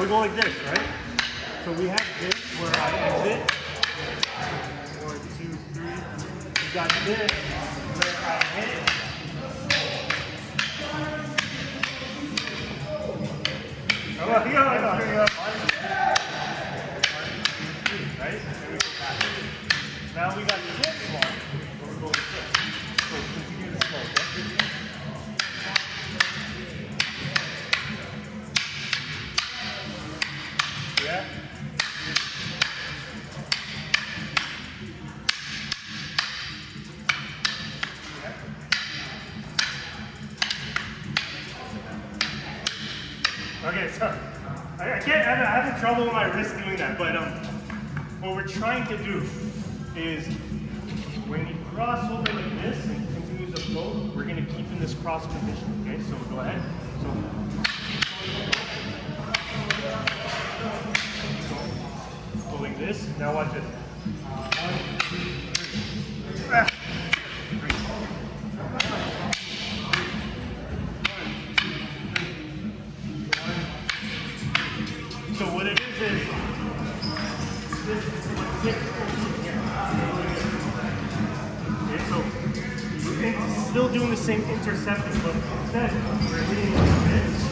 we go like this, right? So we have this where I exit. One, two, three. We got this where I hit. Come on, go. One, two, three, right? Now we got this one. Okay, so I, I can't. I'm having trouble with my wrist doing that, but um, what we're trying to do is when you cross over like this and continue to float, we're gonna keep in this cross position. Okay, so go ahead. So this. Now watch. Ah. So what it is is this is still doing the same intercepting, but instead we're hitting it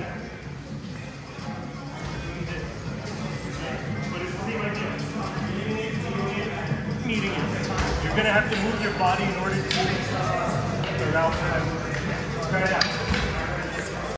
it. You're gonna have to move your body in order to uh, around that. Try it out.